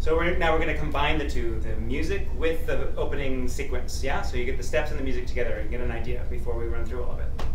So we're, now we're going to combine the two, the music with the opening sequence. Yeah, so you get the steps and the music together and get an idea before we run through all of it.